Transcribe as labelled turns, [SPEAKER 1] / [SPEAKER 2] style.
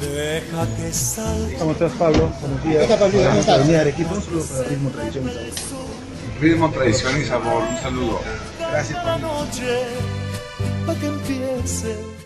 [SPEAKER 1] Deja que salga.
[SPEAKER 2] ¿Cómo estás, Pablo? Buenos días.
[SPEAKER 3] ¿Qué tal, Pablito? ¿Cómo estás?
[SPEAKER 2] Avenida Arequipa, un saludo para Ritmo Tradición y Sabor.
[SPEAKER 4] Ritmo, tradición y sabor. Un saludo.
[SPEAKER 2] Gracias, Pablo.
[SPEAKER 1] noche pa' que empiece